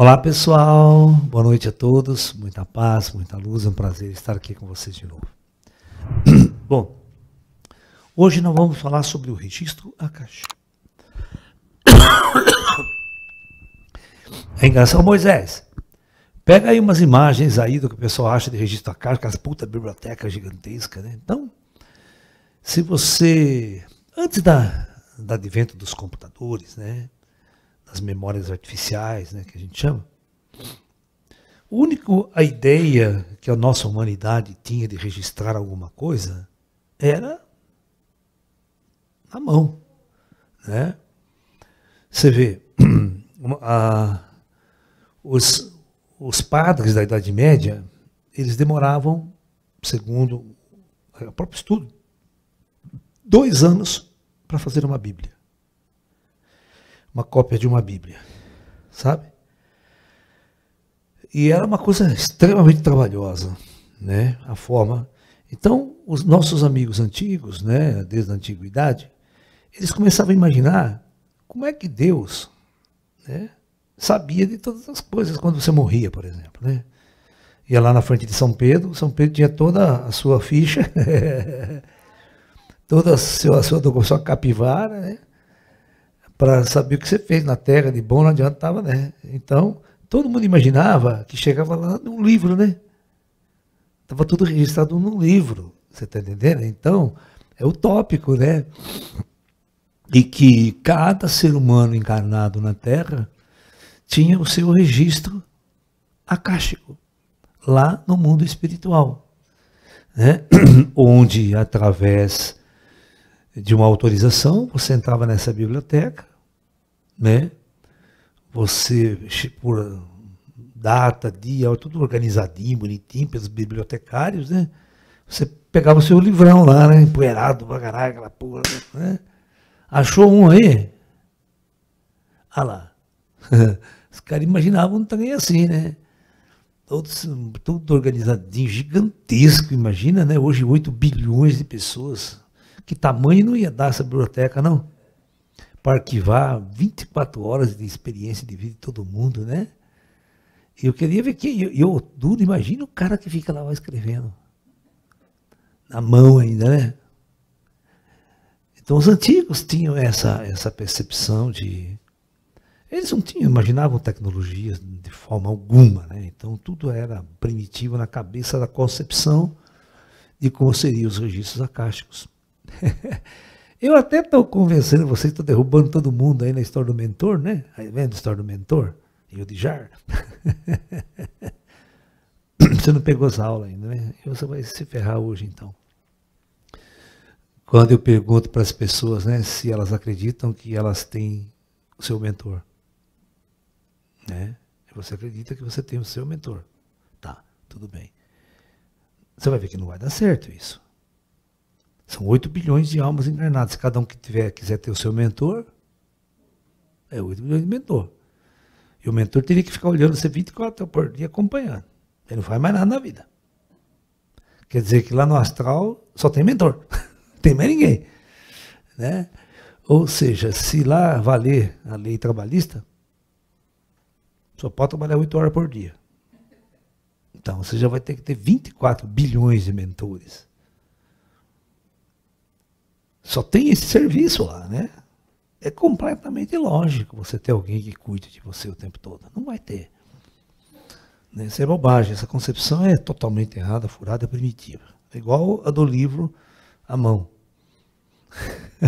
Olá pessoal, boa noite a todos, muita paz, muita luz, é um prazer estar aqui com vocês de novo. Bom, hoje nós vamos falar sobre o registro Akash. É engraçado, Moisés, pega aí umas imagens aí do que o pessoal acha de registro Akash, aquelas puta biblioteca gigantesca, né? Então, se você, antes da, da advento dos computadores, né? Das memórias artificiais, né, que a gente chama. O único a ideia que a nossa humanidade tinha de registrar alguma coisa era na mão, né? Você vê, a, os, os padres da Idade Média, eles demoravam, segundo o próprio estudo, dois anos para fazer uma Bíblia uma cópia de uma Bíblia, sabe? E era uma coisa extremamente trabalhosa, né? A forma. Então, os nossos amigos antigos, né, desde a antiguidade, eles começavam a imaginar como é que Deus, né, sabia de todas as coisas quando você morria, por exemplo, né? Ia lá na frente de São Pedro, São Pedro tinha toda a sua ficha, toda a sua, a sua, a sua capivara, né? Para saber o que você fez na terra de bom, não adiantava, né? Então, todo mundo imaginava que chegava lá num livro, né? Estava tudo registrado num livro, você está entendendo? Então, é utópico, né? E que cada ser humano encarnado na Terra tinha o seu registro acástico, lá no mundo espiritual, né? onde, através de uma autorização, você entrava nessa biblioteca, né? Você, por data, dia, tudo organizadinho, bonitinho pelos bibliotecários, né? Você pegava o seu livrão lá, né? Empoeirado pra aquela porra, né? Achou um aí? Ah lá. Os caras imaginavam também assim, né? Todos, tudo organizadinho, gigantesco, imagina, né? Hoje 8 bilhões de pessoas. Que tamanho não ia dar essa biblioteca, não? Para arquivar 24 horas de experiência de vida de todo mundo, né? Eu queria ver que eu, eu duro, imagina o cara que fica lá escrevendo. Na mão ainda, né? Então os antigos tinham essa, essa percepção de. Eles não tinham, imaginavam tecnologias de forma alguma, né? Então tudo era primitivo na cabeça da concepção de como seriam os registros acásticos. Eu até estou convencendo vocês, estou derrubando todo mundo aí na história do mentor, né? Aí vendo a história do mentor? E o de Jar. Você não pegou essa aula ainda, né? Você vai se ferrar hoje então. Quando eu pergunto para as pessoas, né, se elas acreditam que elas têm o seu mentor. Né? Você acredita que você tem o seu mentor. Tá, tudo bem. Você vai ver que não vai dar certo isso. São 8 bilhões de almas encarnadas. Se cada um que tiver, quiser ter o seu mentor, é 8 bilhões de mentor. E o mentor teria que ficar olhando você 24 horas por dia acompanhando. Ele não faz mais nada na vida. Quer dizer que lá no astral só tem mentor. não tem mais ninguém. Né? Ou seja, se lá valer a lei trabalhista, só pode trabalhar 8 horas por dia. Então você já vai ter que ter 24 bilhões de mentores. Só tem esse serviço lá, né? É completamente ilógico você ter alguém que cuide de você o tempo todo. Não vai ter. Né? Isso é bobagem. Essa concepção é totalmente errada, furada, primitiva. É igual a do livro à mão.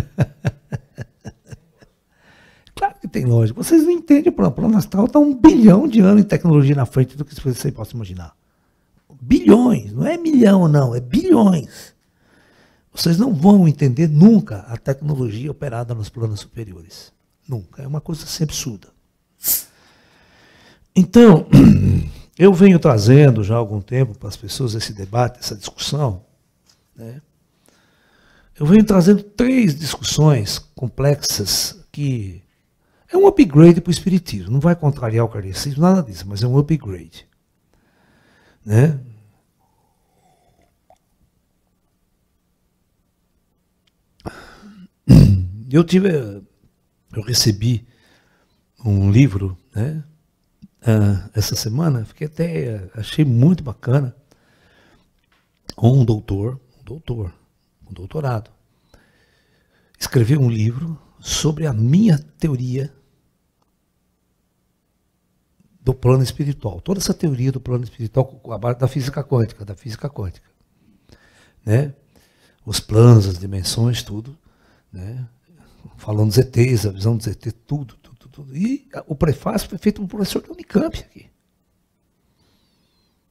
claro que tem lógica. Vocês não entendem o plano. O plano astral está um bilhão de anos em tecnologia na frente do que você possa imaginar. Bilhões, não é milhão, não, é bilhões. Vocês não vão entender nunca a tecnologia operada nos planos superiores. Nunca. É uma coisa assim absurda. Então, eu venho trazendo já há algum tempo para as pessoas esse debate, essa discussão. Né? Eu venho trazendo três discussões complexas que é um upgrade para o Espiritismo. Não vai contrariar o kardecismo, nada disso, mas é um upgrade. Né? Eu tive, eu recebi um livro, né, uh, essa semana, fiquei até, achei muito bacana, um doutor, um doutor, um doutorado, escreveu um livro sobre a minha teoria do plano espiritual. Toda essa teoria do plano espiritual a base da física quântica, da física quântica. Né? Os planos, as dimensões, tudo. Né? Falando dos ETs, a visão dos ETs, tudo, tudo, tudo. E o prefácio foi feito por um professor da Unicamp aqui.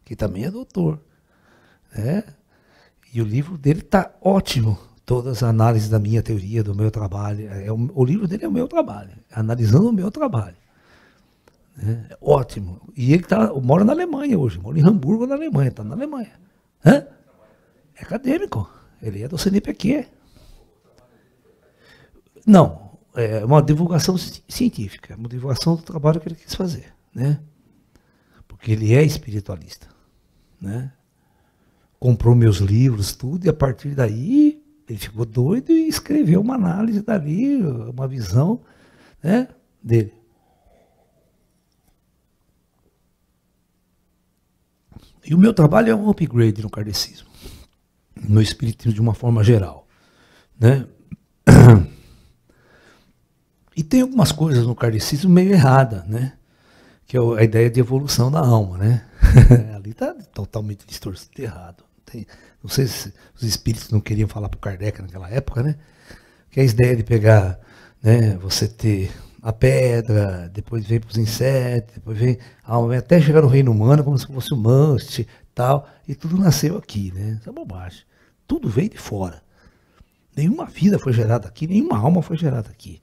Que também é doutor. Né? E o livro dele está ótimo. Todas as análises da minha teoria, do meu trabalho. É, o, o livro dele é o meu trabalho. Analisando o meu trabalho. É, ótimo. E ele tá, mora na Alemanha hoje, mora em Hamburgo, na Alemanha, está na Alemanha. Hã? É acadêmico. Ele é do CNPq. Não, é uma divulgação científica, uma divulgação do trabalho que ele quis fazer, né? Porque ele é espiritualista, né? Comprou meus livros, tudo, e a partir daí ele ficou doido e escreveu uma análise dali, uma visão, né, dele. E o meu trabalho é um upgrade no kardecismo, no espiritismo de uma forma geral. Né? E tem algumas coisas no kardecismo meio errada, né? que é a ideia de evolução da alma. Né? Ali está totalmente distorcido errado. Tem, não sei se os espíritos não queriam falar para o Kardec naquela época, né? que é a ideia de pegar, né, você ter a pedra, depois vem para os insetos, depois vem até chegar no reino humano como se fosse um must, tal, e tudo nasceu aqui, né? Isso é bobagem. Tudo veio de fora. Nenhuma vida foi gerada aqui, nenhuma alma foi gerada aqui.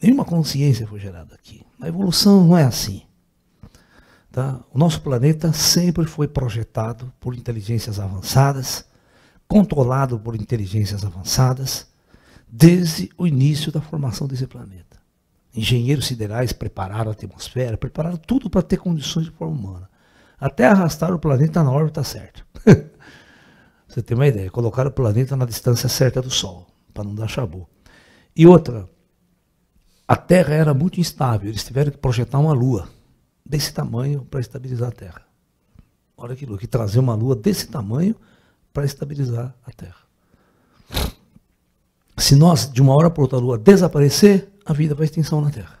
Nenhuma consciência foi gerada aqui. A evolução não é assim. Tá? O nosso planeta sempre foi projetado por inteligências avançadas, controlado por inteligências avançadas, desde o início da formação desse planeta. Engenheiros siderais prepararam a atmosfera, prepararam tudo para ter condições de forma humana. Até arrastar o planeta na órbita certa. Você tem uma ideia, colocaram o planeta na distância certa do Sol, para não dar chabu. E outra, a Terra era muito instável, eles tiveram que projetar uma Lua desse tamanho para estabilizar a Terra. Olha que louco, que trazer uma Lua desse tamanho para estabilizar a Terra. Se nós, de uma hora para outra, a Lua desaparecer, a vida vai extinção na Terra.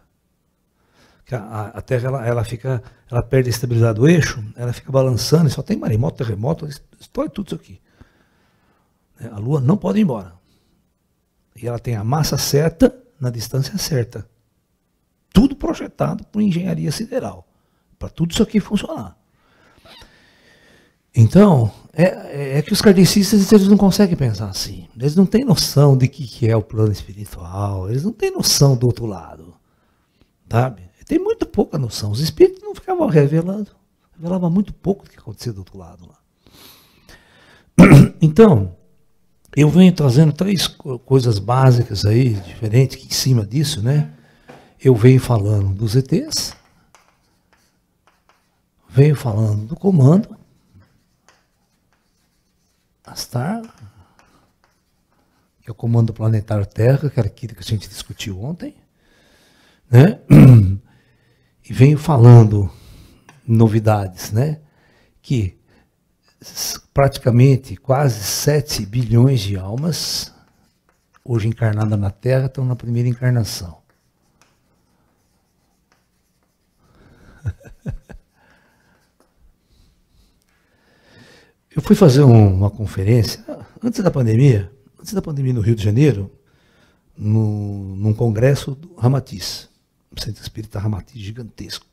A, a, Terra ela, ela, fica, ela perde a estabilidade do eixo, ela fica balançando, só tem maremoto, terremoto, explode tudo isso aqui. É, a Lua não pode ir embora. E ela tem a massa certa na distância certa. Tudo projetado por engenharia sideral, para tudo isso aqui funcionar. Então, é, é, que os kardecistas eles não conseguem pensar assim. Eles não têm noção de que, que é o plano espiritual, eles não têm noção do outro lado. Sabe? Tem muito pouca noção. Os espíritos não ficavam revelando. Revelavam muito pouco do que acontecia do outro lado lá. Então, eu venho trazendo três coisas básicas aí, diferentes, que em cima disso, né? Eu venho falando dos ETs, venho falando do comando, Astar, que é o Comando Planetário Terra, que era aquilo que a gente discutiu ontem, né? E venho falando novidades, né? Que praticamente quase 7 bilhões de almas, hoje encarnadas na Terra, estão na primeira encarnação. Eu fui fazer um, uma conferência antes da pandemia, antes da pandemia no Rio de Janeiro, no, num congresso do Ramatiz, um centro espírita Ramatiz gigantesco,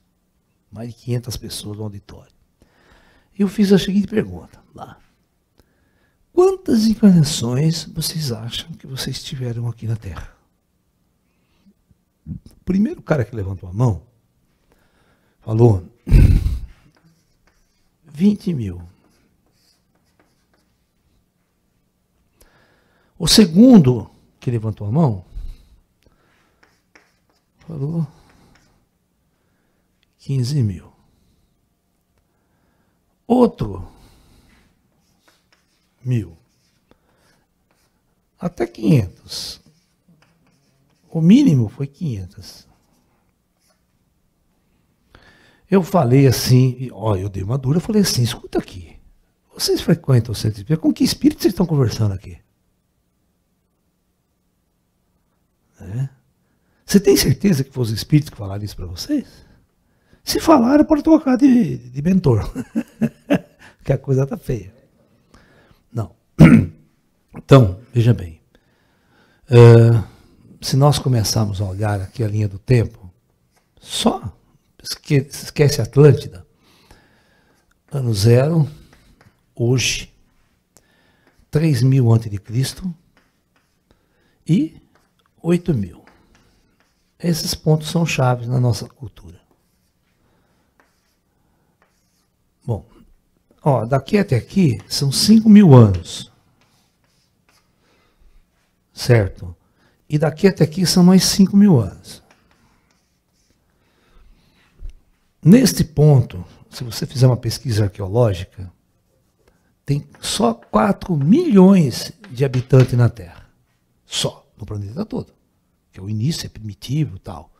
mais de 500 pessoas no auditório. Eu fiz a seguinte pergunta lá: Quantas encarnações vocês acham que vocês tiveram aqui na Terra? O primeiro cara que levantou a mão falou 20 mil. O segundo que levantou a mão falou 15 mil. Outro mil. Até 500. O mínimo foi 500. eu falei assim, ó, eu dei uma dura, eu falei assim, escuta aqui, vocês frequentam o centro espírita, com que espírito vocês estão conversando aqui? É? Você tem certeza que foram os espíritos que falaram isso para vocês? Se falaram, pode trocar de, de mentor. que a coisa está feia. Não. Então, veja bem. Uh, se nós começarmos a olhar aqui a linha do tempo, só esquece Atlântida. Ano zero, hoje, 3 mil antes de Cristo e 8 mil. Esses pontos são chaves na nossa cultura. Bom, ó, daqui até aqui são 5 mil anos. Certo? E daqui até aqui são mais 5 mil anos. Neste ponto, se você fizer uma pesquisa arqueológica, tem só 4 milhões de habitantes na Terra. Só, no planeta todo. Que é o início, é primitivo tal.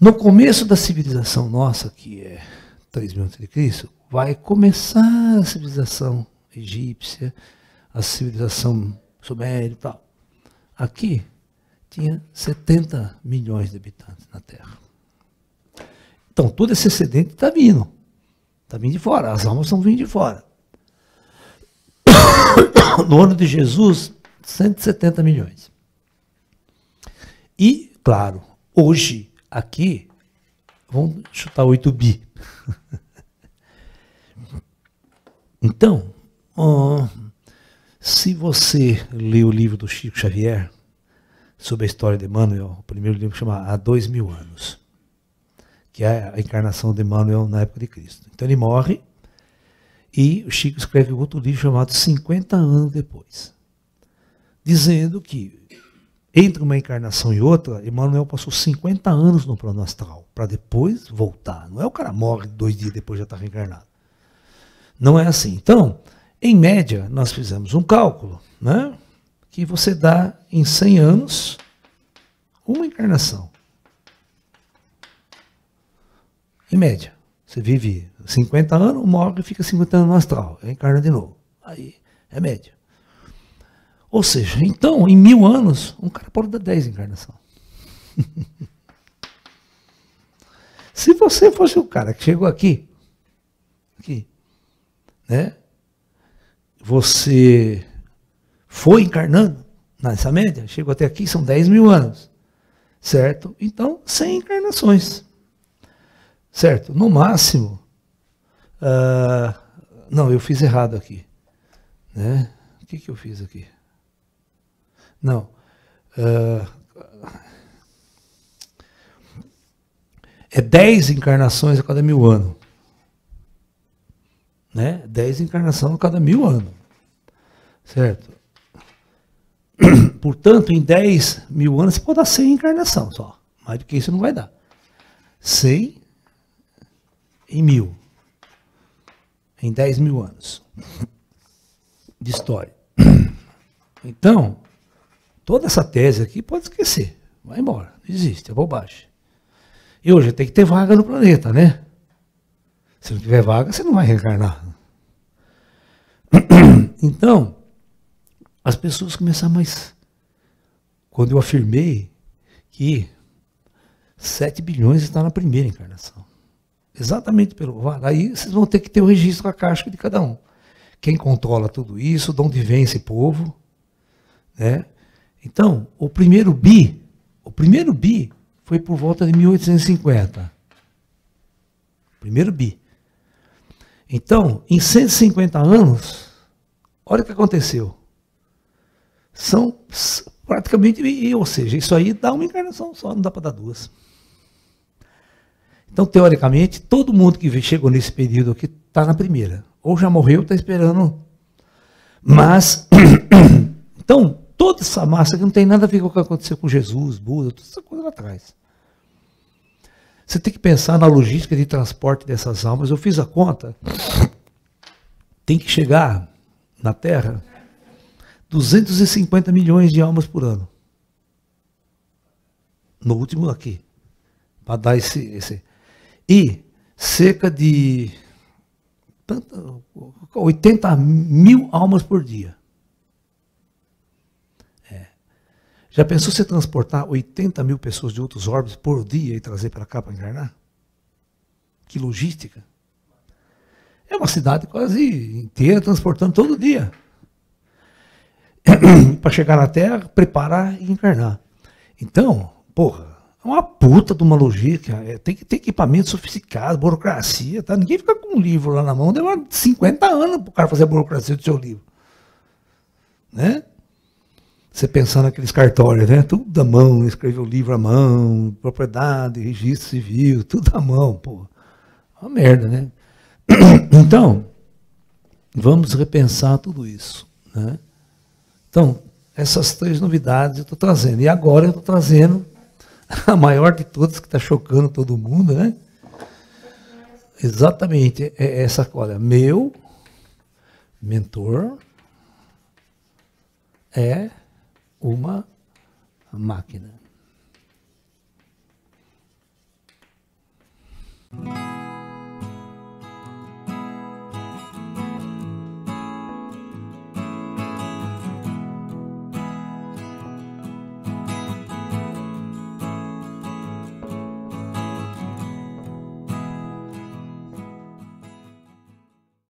No começo da civilização nossa, que é 3 mil de Cristo, vai começar a civilização egípcia, a civilização suméria e tal. Aqui tinha 70 milhões de habitantes na Terra. Então, todo esse excedente está vindo. Está vindo de fora. As almas estão vindo de fora. No ano de Jesus, 170 milhões. E, claro, hoje, aqui, vamos chutar 8 bi. Então, se você lê o livro do Chico Xavier sobre a história de Emmanuel, o primeiro livro chama Há Dois Mil Anos que é a encarnação de Emmanuel na época de Cristo. Então ele morre e o Chico escreve outro livro chamado 50 anos depois, dizendo que entre uma encarnação e outra, Emmanuel passou 50 anos no plano astral, para depois voltar. Não é o cara morre dois dias depois já está reencarnado. Não é assim. Então, em média, nós fizemos um cálculo, né? Que você dá em 100 anos uma encarnação. Em média. Você vive 50 anos, morre e fica 50 anos no astral. Encarna de novo. Aí é média. Ou seja, então, em mil anos, um cara pode dar 10 encarnações. Se você fosse o cara que chegou aqui, aqui, né? Você foi encarnando nessa média, chegou até aqui, são 10 mil anos. Certo? Então, 100 encarnações. Certo? No máximo. Uh, não, eu fiz errado aqui. Né? O que, que eu fiz aqui? Não. Uh, é 10 encarnações a cada mil anos. Né? 10 encarnações a cada mil anos. Certo? Portanto, em 10 mil anos você pode dar 100 encarnações só. Mais do que isso não vai dar. 100 em mil, em 10 mil anos de história. Então, toda essa tese aqui pode esquecer. Vai embora. Não existe, é bobagem. E hoje tem que ter vaga no planeta, né? Se não tiver vaga, você não vai reencarnar. Então, as pessoas começaram mais. Quando eu afirmei que 7 bilhões está na primeira encarnação. Exatamente pelo VAR. Aí vocês vão ter que ter o registro a caixa de cada um. Quem controla tudo isso, de onde vem esse povo. Né? Então, o primeiro bi, o primeiro bi foi por volta de 1850. Primeiro bi. Então, em 150 anos, olha o que aconteceu. São praticamente, ou seja, isso aí dá uma encarnação só, não dá para dar duas. Então, teoricamente, todo mundo que chegou nesse período aqui está na primeira. Ou já morreu, está esperando. Mas, então, toda essa massa que não tem nada a ver com o que aconteceu com Jesus, Buda, toda essa coisa lá atrás. Você tem que pensar na logística de transporte dessas almas. Eu fiz a conta. Tem que chegar na Terra 250 milhões de almas por ano. No último aqui. Para dar esse, esse E cerca de 80 mil almas por dia. É. Já pensou você transportar 80 mil pessoas de outros órbitos por dia e trazer para cá para encarnar? Que logística. É uma cidade quase inteira transportando todo dia. para chegar na Terra, preparar e encarnar. Então, porra, é uma puta de uma logística. É, tem que ter equipamento sofisticado, burocracia. Tá? Ninguém fica com um livro lá na mão, demora 50 anos para o cara fazer a burocracia do seu livro. Né? Você pensar naqueles cartórios, né? Tudo à mão, escrever o livro à mão, propriedade, registro civil, tudo à mão, pô. Uma merda, né? Então, vamos repensar tudo isso. Né? Então, essas três novidades eu estou trazendo. E agora eu estou trazendo a maior de todas que está chocando todo mundo, né? Exatamente, é essa, olha, meu mentor é uma máquina.